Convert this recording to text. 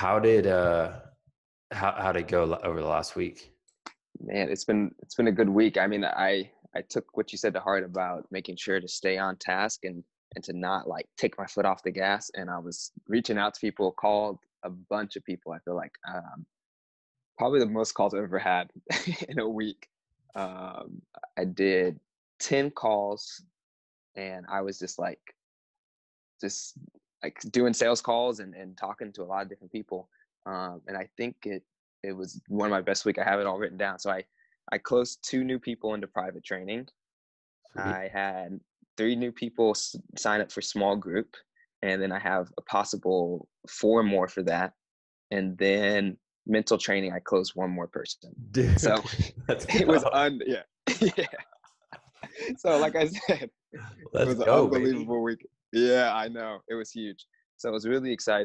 how did uh how how did it go over the last week? Man, it's been it's been a good week. I mean, I I took what you said to heart about making sure to stay on task and and to not like take my foot off the gas. And I was reaching out to people, called a bunch of people. I feel like um, probably the most calls I've ever had in a week. Um, I did 10 calls and I was just like, just like doing sales calls and, and talking to a lot of different people. Um, and I think it, it was one of my best week. I have it all written down. So I, I closed two new people into private training. Sweet. I had three new people sign up for small group. And then I have a possible four more for that. And then mental training, I closed one more person. Dude, so it was un yeah. yeah. So like I said, Let's it was go, an unbelievable baby. week. Yeah, I know. It was huge. So it was really exciting.